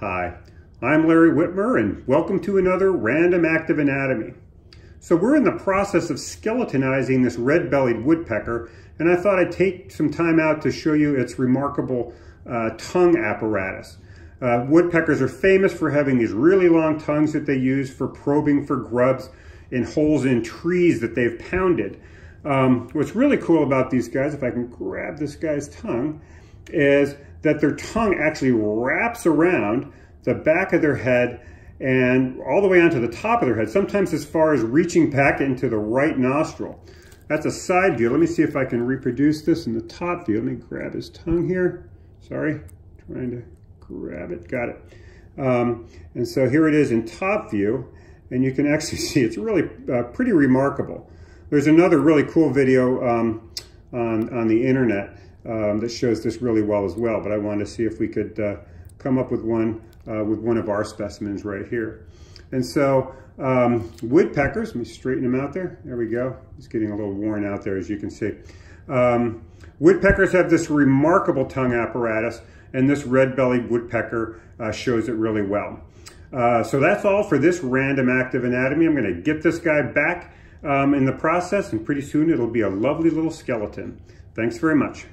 Hi, I'm Larry Witmer and welcome to another Random Act of Anatomy. So we're in the process of skeletonizing this red-bellied woodpecker and I thought I'd take some time out to show you its remarkable uh, tongue apparatus. Uh, woodpeckers are famous for having these really long tongues that they use for probing for grubs in holes in trees that they've pounded. Um, what's really cool about these guys, if I can grab this guy's tongue, is that their tongue actually wraps around the back of their head and all the way onto the top of their head, sometimes as far as reaching back into the right nostril. That's a side view. Let me see if I can reproduce this in the top view. Let me grab his tongue here. Sorry, trying to grab it. Got it. Um, and so here it is in top view, and you can actually see it's really uh, pretty remarkable. There's another really cool video um, on, on the internet um, that shows this really well as well, but I wanted to see if we could uh, come up with one uh, with one of our specimens right here. And so um, woodpeckers, let me straighten them out there. There we go. It's getting a little worn out there as you can see. Um, woodpeckers have this remarkable tongue apparatus and this red-bellied woodpecker uh, shows it really well. Uh, so that's all for this random act of anatomy. I'm going to get this guy back um, in the process and pretty soon it'll be a lovely little skeleton. Thanks very much.